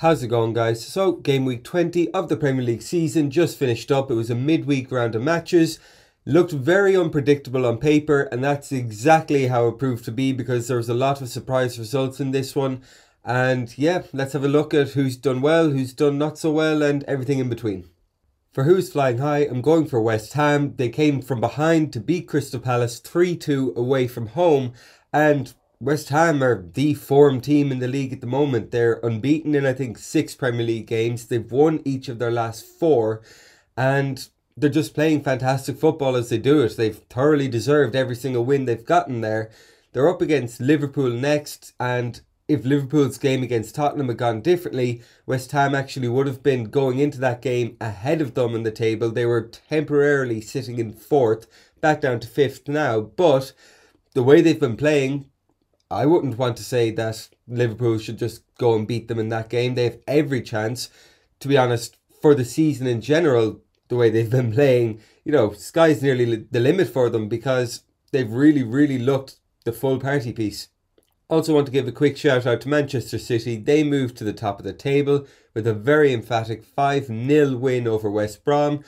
How's it going guys? So game week 20 of the Premier League season just finished up. It was a midweek round of matches. Looked very unpredictable on paper and that's exactly how it proved to be because there was a lot of surprise results in this one. And yeah, let's have a look at who's done well, who's done not so well and everything in between. For who's flying high, I'm going for West Ham. They came from behind to beat Crystal Palace 3-2 away from home and West Ham are the form team in the league at the moment. They're unbeaten in, I think, six Premier League games. They've won each of their last four, and they're just playing fantastic football as they do it. They've thoroughly deserved every single win they've gotten there. They're up against Liverpool next, and if Liverpool's game against Tottenham had gone differently, West Ham actually would have been going into that game ahead of them in the table. They were temporarily sitting in fourth, back down to fifth now, but the way they've been playing, I wouldn't want to say that Liverpool should just go and beat them in that game. They have every chance. To be honest, for the season in general, the way they've been playing, you know, sky's nearly the limit for them because they've really, really looked the full party piece. Also, want to give a quick shout out to Manchester City. They moved to the top of the table with a very emphatic 5 0 win over West Brom.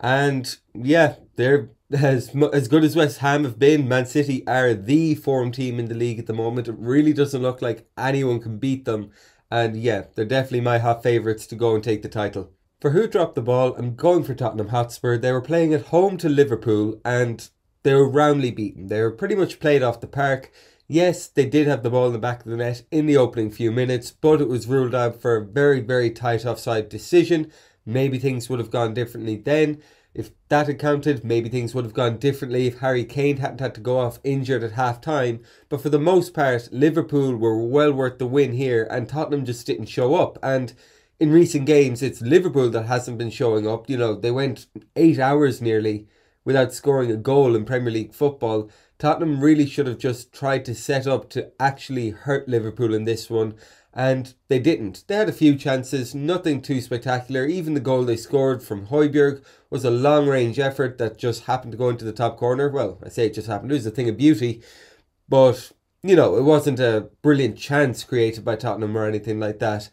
And yeah, they're as as good as West Ham have been, Man City are the form team in the league at the moment. It really doesn't look like anyone can beat them. And yeah, they're definitely my hot favourites to go and take the title. For who dropped the ball, I'm going for Tottenham Hotspur. They were playing at home to Liverpool and they were roundly beaten. They were pretty much played off the park. Yes, they did have the ball in the back of the net in the opening few minutes, but it was ruled out for a very, very tight offside decision. Maybe things would have gone differently then. If that had counted, maybe things would have gone differently if Harry Kane hadn't had to go off injured at half time. But for the most part, Liverpool were well worth the win here, and Tottenham just didn't show up. And in recent games, it's Liverpool that hasn't been showing up. You know, they went eight hours nearly without scoring a goal in Premier League football. Tottenham really should have just tried to set up to actually hurt Liverpool in this one and they didn't. They had a few chances, nothing too spectacular. Even the goal they scored from Højbjerg was a long range effort that just happened to go into the top corner. Well, I say it just happened, it was a thing of beauty, but you know, it wasn't a brilliant chance created by Tottenham or anything like that.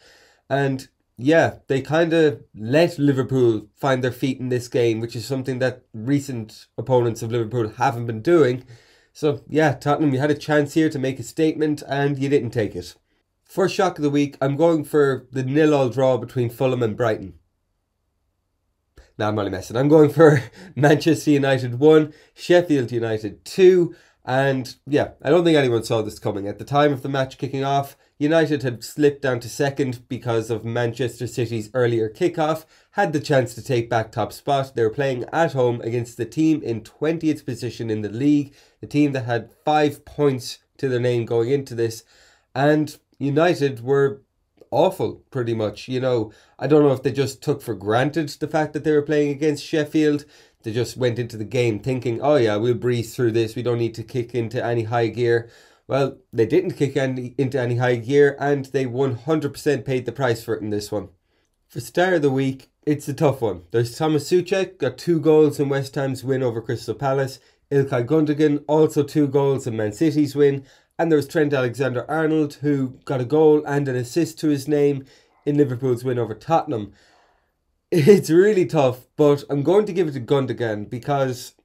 And yeah, they kind of let Liverpool find their feet in this game, which is something that recent opponents of Liverpool haven't been doing. So yeah, Tottenham, you had a chance here to make a statement and you didn't take it. First shock of the week, I'm going for the nil-all draw between Fulham and Brighton. Now I'm only messing. I'm going for Manchester United 1, Sheffield United 2. And yeah, I don't think anyone saw this coming. At the time of the match kicking off, United had slipped down to second because of Manchester City's earlier kickoff, had the chance to take back top spot. They were playing at home against the team in 20th position in the league, the team that had five points to their name going into this. And United were awful, pretty much. You know, I don't know if they just took for granted the fact that they were playing against Sheffield. They just went into the game thinking, oh yeah, we'll breeze through this. We don't need to kick into any high gear. Well, they didn't kick any, into any high gear and they 100% paid the price for it in this one. For star of the week, it's a tough one. There's Thomas Soucek, got two goals in West Ham's win over Crystal Palace. Ilkay Gundogan, also two goals in Man City's win. And there was Trent Alexander Arnold, who got a goal and an assist to his name in Liverpool's win over Tottenham. It's really tough, but I'm going to give it to Gundogan because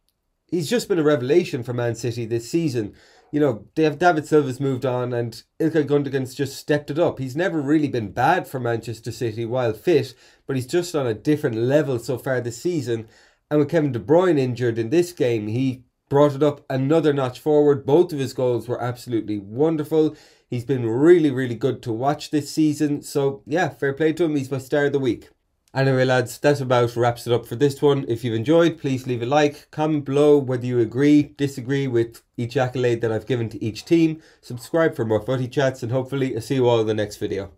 he's just been a revelation for Man City this season. You know, they have David Silva's moved on and Ilkay Gundogan's just stepped it up. He's never really been bad for Manchester City while fit, but he's just on a different level so far this season. And with Kevin De Bruyne injured in this game, he brought it up another notch forward. Both of his goals were absolutely wonderful. He's been really, really good to watch this season. So, yeah, fair play to him. He's my star of the week. Anyway, lads, that about wraps it up for this one. If you've enjoyed, please leave a like, comment below whether you agree, disagree with each accolade that I've given to each team. Subscribe for more footy chats, and hopefully, I'll see you all in the next video.